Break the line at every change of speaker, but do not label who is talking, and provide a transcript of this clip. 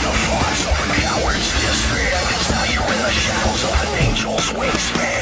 The force of a coward's disappear. now you're in the shadows of an angel's wingspan